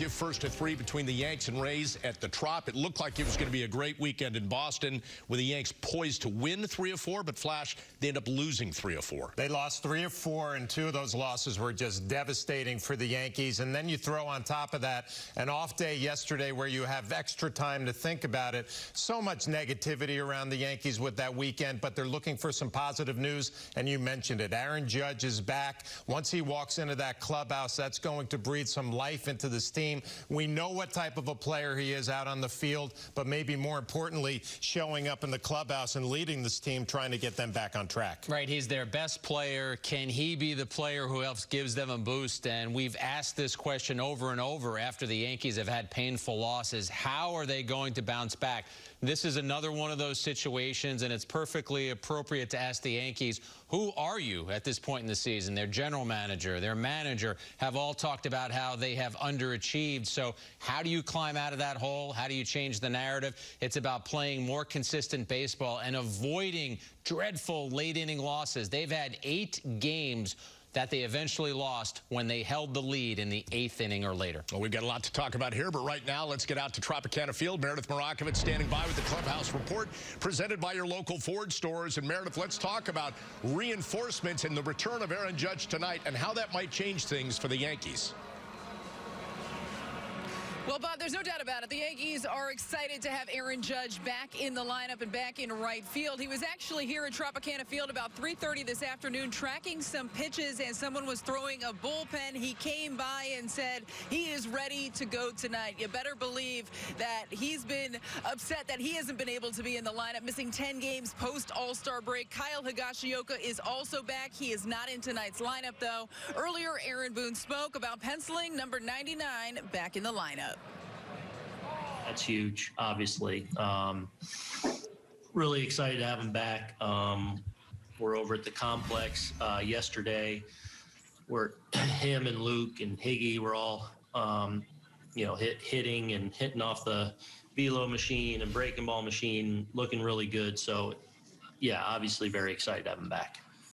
you. First to three between the Yanks and Rays at the Trop. It looked like it was going to be a great weekend in Boston with the Yanks poised to win three of four, but Flash, they end up losing three of four. They lost three of four, and two of those losses were just devastating for the Yankees. And then you throw on top of that an off day yesterday where you have extra time to think about it. So much negativity around the Yankees with that weekend, but they're looking for some positive news, and you mentioned it. Aaron Judge is back. Once he walks into that clubhouse, that's going to breathe some life into this team. We know what type of a player he is out on the field, but maybe more importantly, showing up in the clubhouse and leading this team, trying to get them back on track. Right, he's their best player. Can he be the player who else gives them a boost? And we've asked this question over and over after the Yankees have had painful losses. How are they going to bounce back? This is another one of those situations, and it's perfectly appropriate to ask the Yankees, who are you at this point in the season? Their general manager, their manager have all talked about how they have underachieved. So how do you climb out of that hole? How do you change the narrative? It's about playing more consistent baseball and avoiding dreadful late inning losses. They've had eight games that they eventually lost when they held the lead in the eighth inning or later. Well, we've got a lot to talk about here, but right now, let's get out to Tropicana Field. Meredith Marakovits standing by with the Clubhouse Report, presented by your local Ford stores. And Meredith, let's talk about reinforcements and the return of Aaron Judge tonight and how that might change things for the Yankees. Well, Bob, there's no doubt about it. The Yankees are excited to have Aaron Judge back in the lineup and back in right field. He was actually here at Tropicana Field about 3.30 this afternoon tracking some pitches, and someone was throwing a bullpen. He came by and said he is ready to go tonight. You better believe that he's been upset that he hasn't been able to be in the lineup, missing 10 games post All-Star break. Kyle Higashioka is also back. He is not in tonight's lineup, though. Earlier, Aaron Boone spoke about penciling number 99 back in the lineup. That's huge, obviously. Um, really excited to have him back. Um, we're over at the complex uh, yesterday. Where him and Luke and Higgy were all, um, you know, hit, hitting and hitting off the velo machine and breaking ball machine, looking really good. So, yeah, obviously very excited to have him back.